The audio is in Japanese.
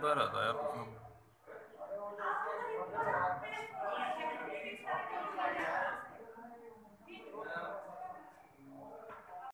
Да, да, я розумію.